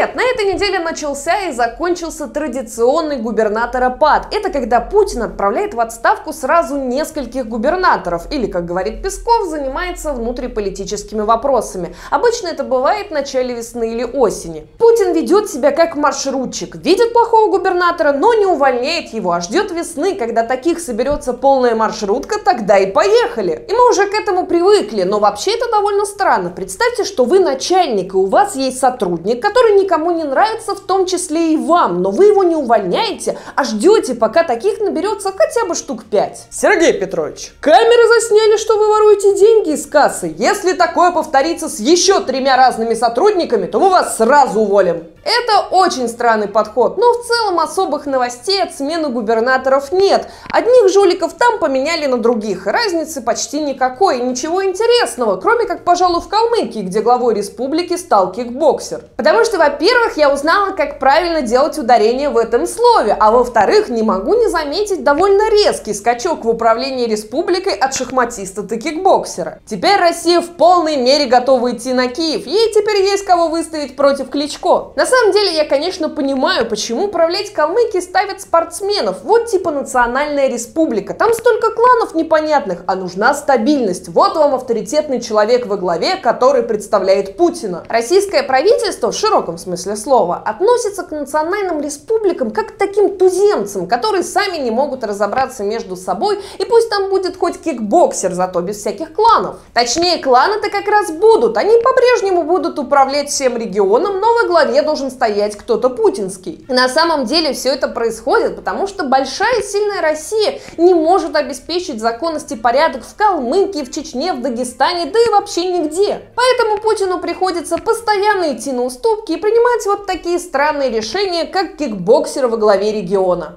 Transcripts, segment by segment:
Привет! На этой неделе начался и закончился традиционный губернаторопад. Это когда Путин отправляет в отставку сразу нескольких губернаторов, или, как говорит Песков, занимается внутриполитическими вопросами. Обычно это бывает в начале весны или осени. Путин ведет себя как маршрутчик, видит плохого губернатора, но не увольняет его, а ждет весны, когда таких соберется полная маршрутка, тогда и поехали. И мы уже к этому привыкли, но вообще это довольно странно. Представьте, что вы начальник, и у вас есть сотрудник, который который никому не нравится, в том числе и вам, но вы его не увольняете, а ждете, пока таких наберется хотя бы штук пять. Сергей Петрович, камеры засняли, что вы воруете деньги из кассы. Если такое повторится с еще тремя разными сотрудниками, то мы вас сразу уволим. Это очень странный подход, но в целом особых новостей от смены губернаторов нет. Одних жуликов там поменяли на других, разницы почти никакой, ничего интересного, кроме как, пожалуй, в Калмыкии, где главой республики стал кикбоксер. Потому что, во-первых, я узнала, как правильно делать ударение в этом слове, а во-вторых, не могу не заметить довольно резкий скачок в управлении республикой от шахматиста до кикбоксера. Теперь Россия в полной мере готова идти на Киев, ей теперь есть кого выставить против Кличко. На самом деле я, конечно, понимаю, почему управлять Калмыкией ставят спортсменов. Вот типа национальная республика. Там столько кланов непонятных, а нужна стабильность. Вот вам авторитетный человек во главе, который представляет Путина. Российское правительство, в широком смысле слова, относится к национальным республикам как к таким туземцам, которые сами не могут разобраться между собой, и пусть там будет хоть кикбоксер, зато без всяких кланов. Точнее, кланы-то как раз будут. Они по-прежнему будут управлять всем регионом, но во главе должен стоять кто-то путинский. И на самом деле все это происходит, потому что большая и сильная Россия не может обеспечить законность и порядок в Калмыкии, в Чечне, в Дагестане, да и вообще нигде. Поэтому Путину приходится постоянно идти на уступки и принимать вот такие странные решения, как кикбоксер во главе региона.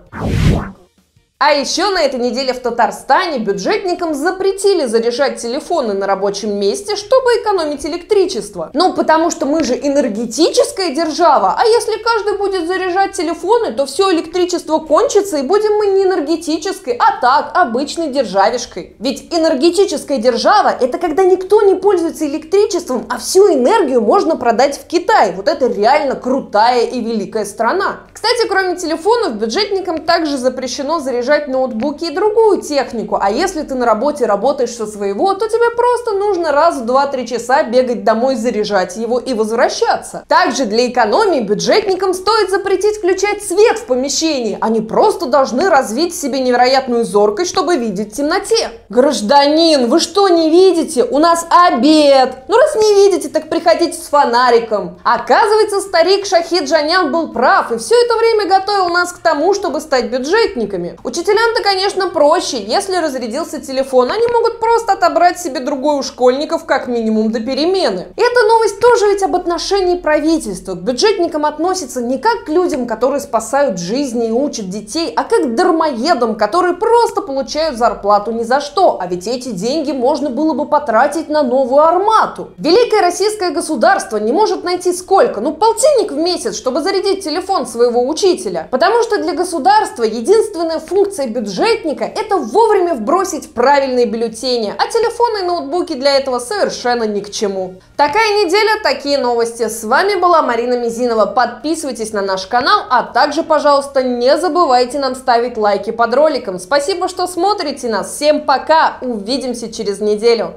А еще на этой неделе в Татарстане бюджетникам запретили заряжать телефоны на рабочем месте, чтобы экономить электричество. Ну, потому что мы же энергетическая держава, а если каждый будет заряжать телефоны, то все электричество кончится и будем мы не энергетической, а так, обычной державишкой. Ведь энергетическая держава – это когда никто не пользуется электричеством, а всю энергию можно продать в Китай. Вот это реально крутая и великая страна. Кстати, кроме телефонов, бюджетникам также запрещено заряжать заряжать ноутбуки и другую технику, а если ты на работе работаешь со своего, то тебе просто нужно раз в 2-3 часа бегать домой, заряжать его и возвращаться. Также для экономии бюджетникам стоит запретить включать свет в помещении. Они просто должны развить в себе невероятную зоркость, чтобы видеть в темноте. Гражданин, вы что не видите? У нас обед! Ну раз не видите, так приходите с фонариком. Оказывается, старик Шахид Джанян был прав и все это время готовил нас к тому, чтобы стать бюджетниками. Учителя Учителям-то, конечно, проще. Если разрядился телефон, они могут просто отобрать себе другой у школьников как минимум до перемены. И эта новость тоже ведь об отношении правительства. К бюджетникам относится не как к людям, которые спасают жизни и учат детей, а как к дармоедам, которые просто получают зарплату ни за что. А ведь эти деньги можно было бы потратить на новую армату. Великое российское государство не может найти сколько? Ну, полтинник в месяц, чтобы зарядить телефон своего учителя. Потому что для государства единственная функция функция бюджетника – это вовремя вбросить правильные бюллетени, а телефоны и ноутбуки для этого совершенно ни к чему. Такая неделя, такие новости. С вами была Марина Мизинова. Подписывайтесь на наш канал, а также, пожалуйста, не забывайте нам ставить лайки под роликом. Спасибо, что смотрите нас. Всем пока, увидимся через неделю.